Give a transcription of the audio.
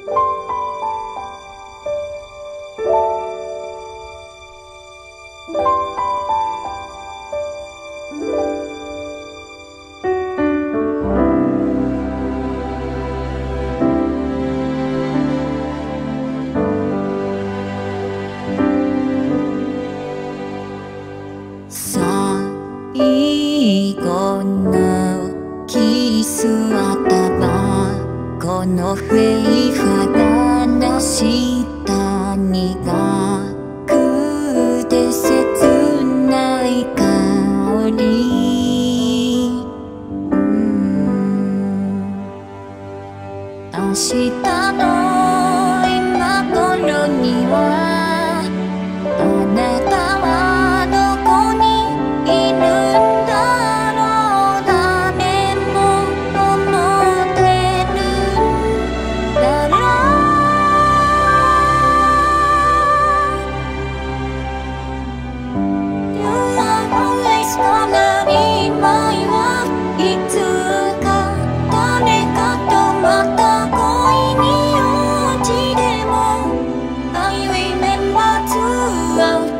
最後のキス頭このフェイ明日の今頃には road